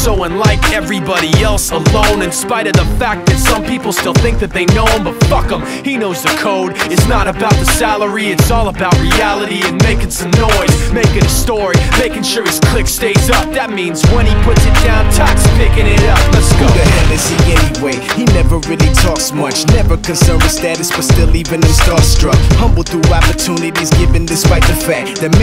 So unlike everybody else, alone, in spite of the fact that some people still think that they know him, but fuck him, he knows the code. It's not about the salary, it's all about reality and making some noise, making a story, making sure his click stays up. That means when he puts it down, Tox picking it up. Let's go. Who the hell is he anyway? He never really talks much, never concerned with status, but still leaving him starstruck. Humble through opportunities given despite the fact that